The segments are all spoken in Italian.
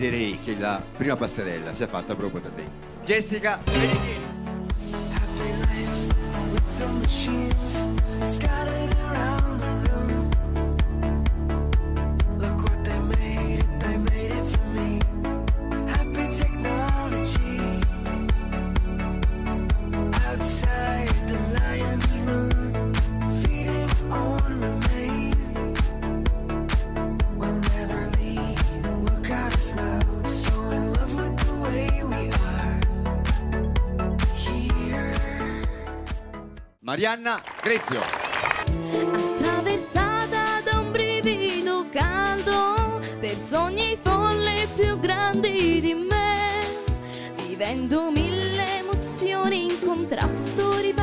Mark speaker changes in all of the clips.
Speaker 1: chiederei che la prima passerella sia fatta proprio da te. Jessica
Speaker 2: Benichini. the machines scattered around.
Speaker 1: Arianna Grezio.
Speaker 3: Attraversata da un brivido caldo per sogni folle più grandi di me, vivendo mille emozioni in contrasto ripeto.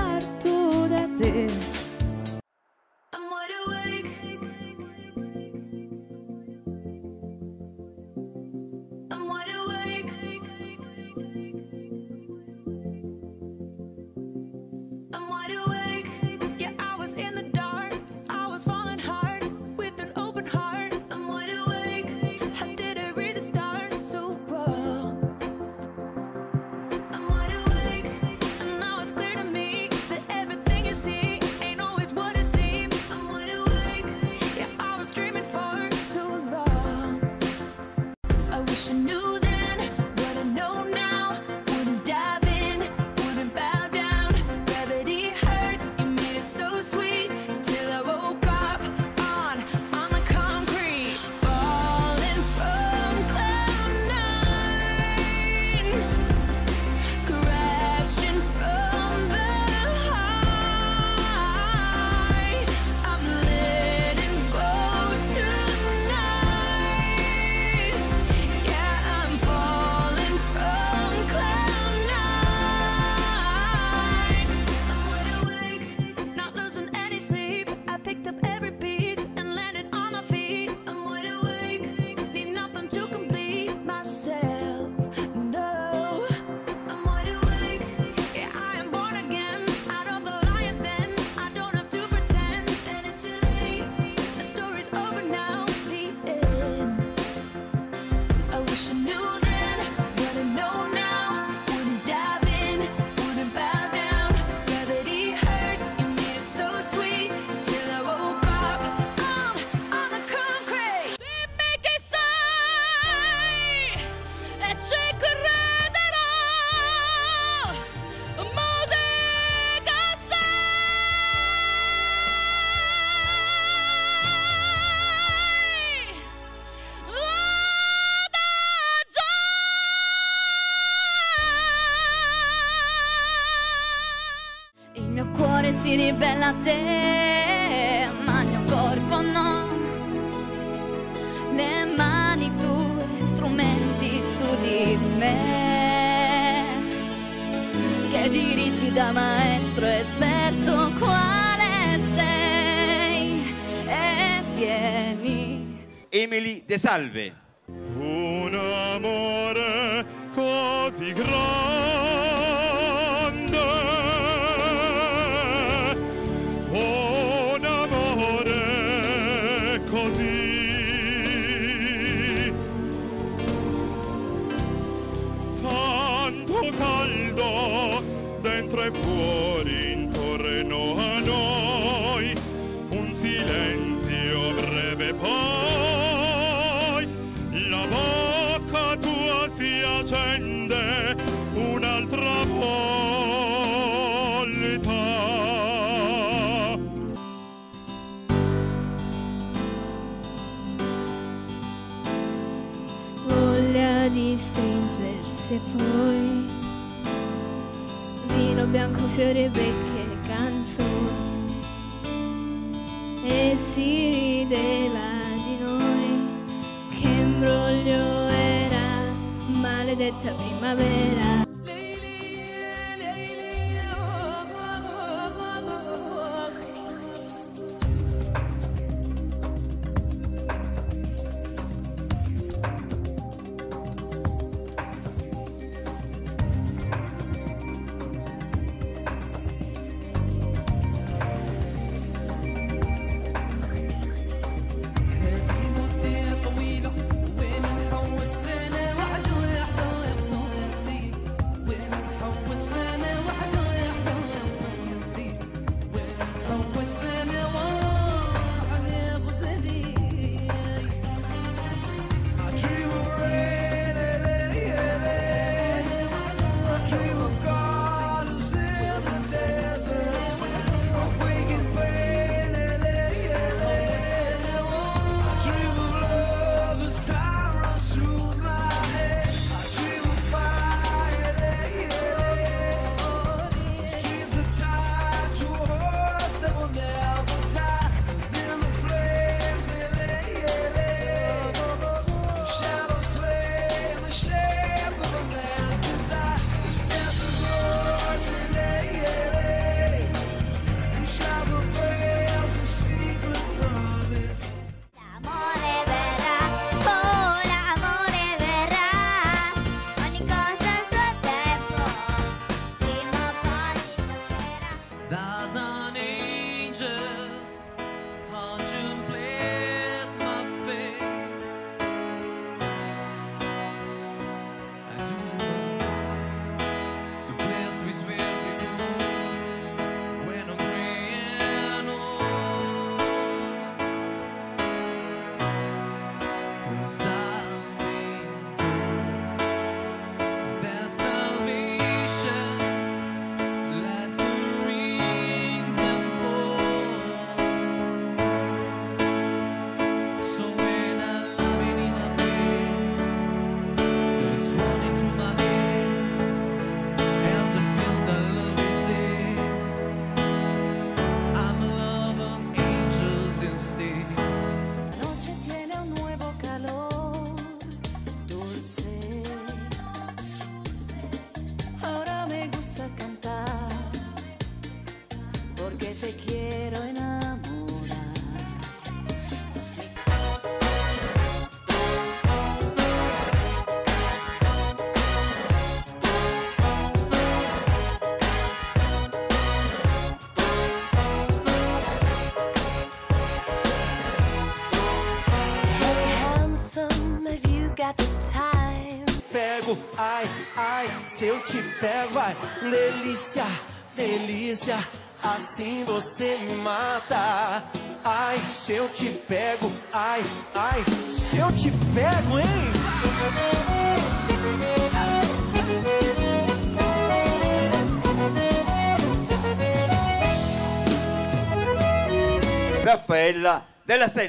Speaker 3: Cuore si ribella a te, ma il mio corpo no. Le mani tue, strumenti su di me, che dirigi da maestro esperto quale sei e vieni.
Speaker 1: Emily De Salve.
Speaker 4: Un amore così grande, caldo dentro e fuori intorno a noi, un silenzio breve poi, la bocca tua si accende un'altra volta.
Speaker 3: voglia di stringersi poi bianco, fiori e vecchie canzoni. E si rideva di noi che imbroglio era maledetta primavera
Speaker 5: ai, ai, se eu te pego, ai, delícia, delícia, assim você me mata. Ai, se eu te pego, ai, ai, se eu te pego, hein?
Speaker 1: Raffaella Stella.